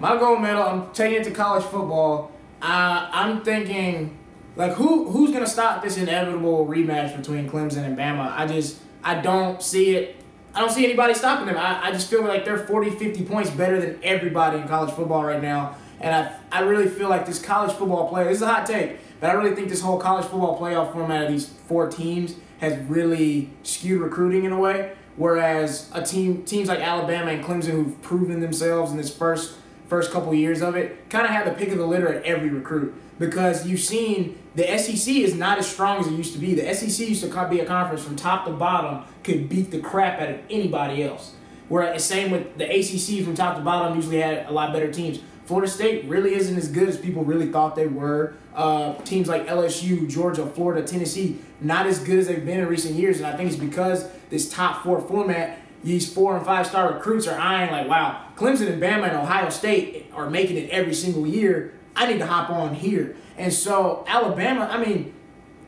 My gold medal, I'm taking it to college football. Uh, I'm thinking, like, who who's gonna stop this inevitable rematch between Clemson and Bama? I just I don't see it. I don't see anybody stopping them. I, I just feel like they're 40, 50 points better than everybody in college football right now. And I I really feel like this college football play. This is a hot take, but I really think this whole college football playoff format of these four teams has really skewed recruiting in a way. Whereas a team teams like Alabama and Clemson who've proven themselves in this first first couple years of it, kind of had the pick of the litter at every recruit because you've seen the SEC is not as strong as it used to be. The SEC used to be a conference from top to bottom could beat the crap out of anybody else. Whereas the same with the ACC from top to bottom usually had a lot better teams. Florida State really isn't as good as people really thought they were. Uh, teams like LSU, Georgia, Florida, Tennessee, not as good as they've been in recent years. And I think it's because this top four format these four and five star recruits are eyeing like, wow, Clemson and Bama and Ohio State are making it every single year. I need to hop on here. And so Alabama, I mean,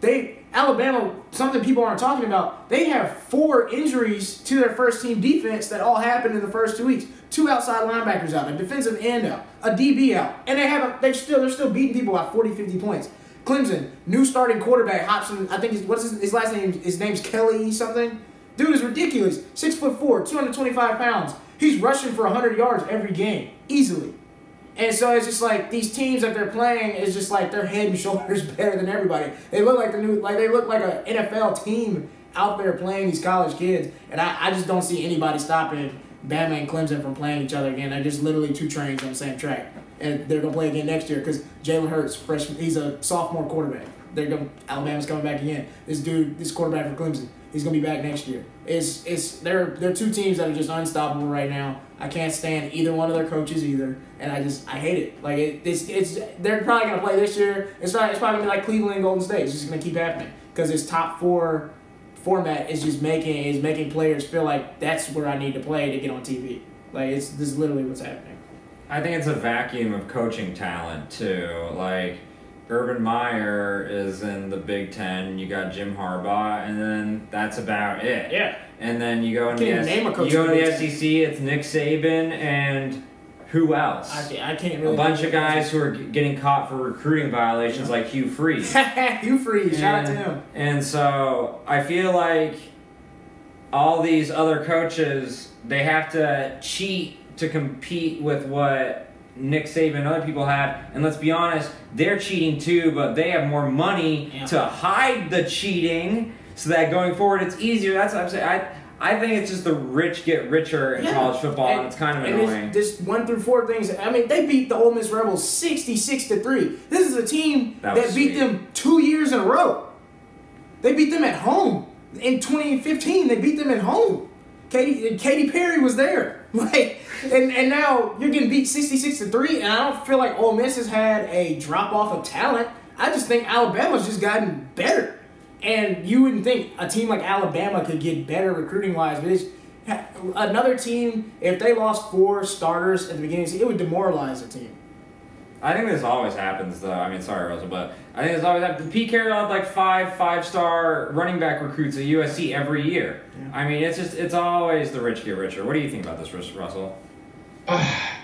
they Alabama, something people aren't talking about, they have four injuries to their first team defense that all happened in the first two weeks. Two outside linebackers out, a defensive end out, a DB out. And they haven't they're still they're still beating people by 40, 50 points. Clemson, new starting quarterback, Hobson, I think his, what's his, his last name? His name's Kelly something. Dude is ridiculous. Six foot four, 225 pounds. He's rushing for 100 yards every game, easily. And so it's just like these teams that they're playing is just like they're head and shoulders better than everybody. They look like the new, like they look like an NFL team out there playing these college kids. And I, I just don't see anybody stopping Bama and Clemson from playing each other again. They're just literally two trains on the same track. And they're going to play again next year because Jalen Hurts, freshman, he's a sophomore quarterback. They're going Alabama's coming back again. This dude, this quarterback for Clemson, he's gonna be back next year. It's it's they're they're two teams that are just unstoppable right now. I can't stand either one of their coaches either, and I just I hate it. Like it, it's it's they're probably gonna play this year. It's probably it's probably gonna be like Cleveland and Golden State. It's just gonna keep happening because this top four format is just making is making players feel like that's where I need to play to get on TV. Like it's this is literally what's happening. I think it's a vacuum of coaching talent too. Like Urban Meyer is in the Big Ten. You got Jim Harbaugh, and then that's about it. Yeah. And then you go in the S- you go in the SEC. It's Nick Saban and who else? I can't, I can't really. a bunch of guys who are getting caught for recruiting violations, like Hugh Freeze. Hugh Freeze, shout out to him. And so I feel like all these other coaches, they have to cheat to compete with what Nick Saban and other people have. And let's be honest, they're cheating too, but they have more money Yeah. to hide the cheating so that going forward it's easier. That's what I'm saying. I, I think it's just the rich get richer in Yeah. college football, and, it's kind of and annoying. This, this one through four things. I mean, they beat the Ole Miss Rebels sixty-six to three. This is a team That that, beat sweet. them two years in a row. They beat them at home in 2015. They beat them at home. And Katy Perry was there. Like, and and now you're getting beat sixty-six to three. And I don't feel like Ole Miss has had a drop off of talent. I just think Alabama's just gotten better. And you wouldn't think a team like Alabama could get better recruiting wise, but it's another team. If they lost four starters at the beginning, it would demoralize the team. I think this always happens, though. I mean, sorry, Russell, but I think this always happens. Pete Carroll had like five five-star running back recruits at USC every year. I mean, it's just it's always the rich get richer. What do you think about this, Rus- Russell?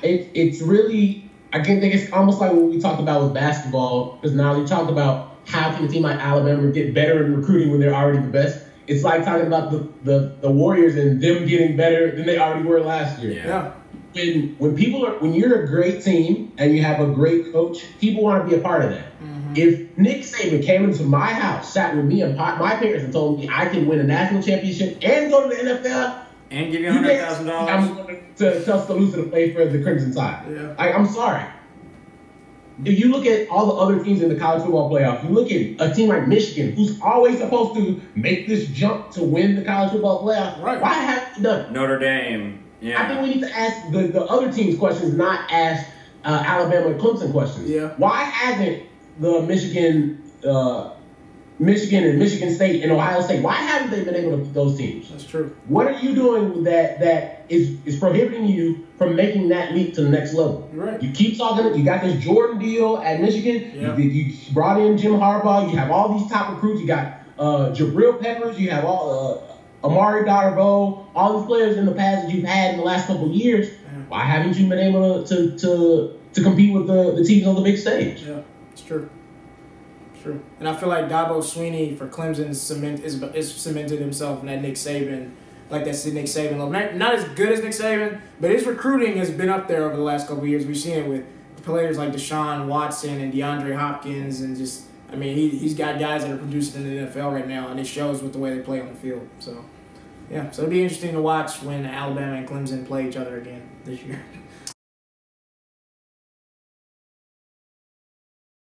it, it's really I can think it's almost like what we talked about with basketball because now we talked about how can a team like Alabama get better in recruiting when they're already the best. It's like talking about the, the, the Warriors and them getting better than they already were last year. Yeah. Yeah, When when people are when you're a great team and you have a great coach, people want to be a part of that. Mm-hmm. If Nick Saban came into my house, sat with me and my parents and told me I can win a national championship and go to the NFL, And give you hundred thousand dollars. I'm going to Tuscaloosa to play for the Crimson Tide. Yeah. I, I'm sorry. If you look at all the other teams in the college football playoff, you look at a team like Michigan, who's always supposed to make this jump to win the college football playoff. Right. Why haven't you done it? Notre Dame. I think we need to ask the, the other teams questions, not ask uh, Alabama and Clemson questions. Yeah. Why hasn't the Michigan, uh, Michigan and Michigan State and Ohio State, why haven't they been able to beat those teams? that's true. What are you doing that that is is prohibiting you from making that leap to the next level? You're right. You keep talking. You got this Jordan deal at Michigan. Yeah. You, you brought in Jim Harbaugh. You have all these top recruits. You got uh, Jabril Peppers. You have all uh, Amari Darbo. All these players in the past that you've had in the last couple of years. why haven't you been able to to to compete with the, the teams on the big stage? Yeah, it's true. It's true. And I feel like Dabo Swinney for Clemson cement is, is cemented himself in that Nick Saban, like that Nick Saban level. Not, not as good as Nick Saban, but his recruiting has been up there over the last couple years. We've seen it with players like Deshaun Watson and DeAndre Hopkins, and just I mean he he's got guys that are producing in the NFL right now, and it shows with the way they play on the field. So. Yeah, so it'll be interesting to watch when Alabama and Clemson play each other again this year.